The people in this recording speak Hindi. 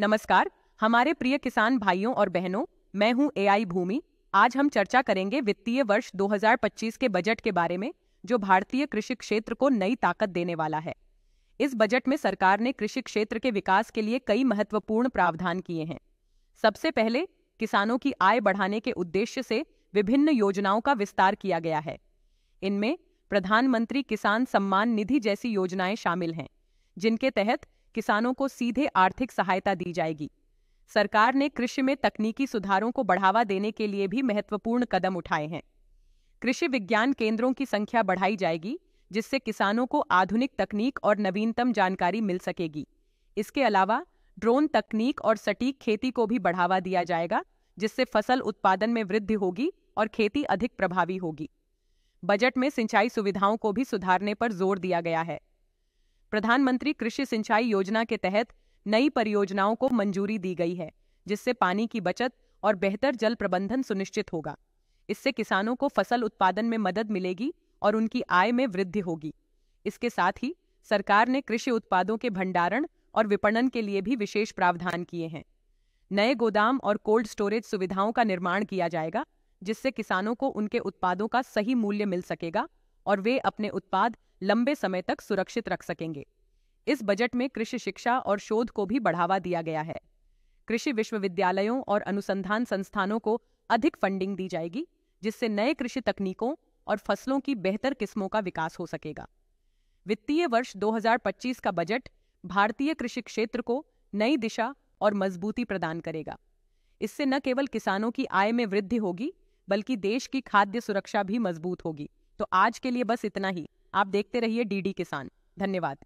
नमस्कार, हमारे प्रिय किसान भाइयों और बहनों, मैं हूँ एआई भूमि। आज हम चर्चा करेंगे वित्तीय वर्ष 2025 के बजट के बारे में, जो भारतीय कृषि क्षेत्र को नई ताकत देने वाला है। इस बजट में सरकार ने कृषि क्षेत्र के विकास के लिए कई महत्वपूर्ण प्रावधान किए हैं। सबसे पहले, किसानों की आय बढ़ाने के उद्देश्य से विभिन्न योजनाओं का विस्तार किया गया है। इनमें प्रधानमंत्री किसान सम्मान निधि जैसी योजनाएँ शामिल हैं, जिनके तहत किसानों को सीधे आर्थिक सहायता दी जाएगी। सरकार ने कृषि में तकनीकी सुधारों को बढ़ावा देने के लिए भी महत्वपूर्ण कदम उठाए हैं। कृषि विज्ञान केंद्रों की संख्या बढ़ाई जाएगी, जिससे किसानों को आधुनिक तकनीक और नवीनतम जानकारी मिल सकेगी। इसके अलावा ड्रोन तकनीक और सटीक खेती को भी बढ़ावा दिया जाएगा, जिससे फ़सल उत्पादन में वृद्धि होगी और खेती अधिक प्रभावी होगी। बजट में सिंचाई सुविधाओं को भी सुधारने पर ज़ोर दिया गया है। प्रधानमंत्री कृषि सिंचाई योजना के तहत नई परियोजनाओं को मंजूरी दी गई है, जिससे पानी की बचत और बेहतर जल प्रबंधन सुनिश्चित होगा। इससे किसानों को फ़सल उत्पादन में मदद मिलेगी और उनकी आय में वृद्धि होगी। इसके साथ ही सरकार ने कृषि उत्पादों के भंडारण और विपणन के लिए भी विशेष प्रावधान किए हैं। नए गोदाम और कोल्ड स्टोरेज सुविधाओं का निर्माण किया जाएगा, जिससे किसानों को उनके उत्पादों का सही मूल्य मिल सकेगा और वे अपने उत्पाद लंबे समय तक सुरक्षित रख सकेंगे। इस बजट में कृषि शिक्षा और शोध को भी बढ़ावा दिया गया है। कृषि विश्वविद्यालयों और अनुसंधान संस्थानों को अधिक फंडिंग दी जाएगी, जिससे नए कृषि तकनीकों और फ़सलों की बेहतर किस्मों का विकास हो सकेगा। वित्तीय वर्ष 2025 का बजट भारतीय कृषि क्षेत्र को नई दिशा और मजबूती प्रदान करेगा। इससे न केवल किसानों की आय में वृद्धि होगी, बल्कि देश की खाद्य सुरक्षा भी मज़बूत होगी। तो आज के लिए बस इतना ही। आप देखते रहिए डीडी किसान। धन्यवाद।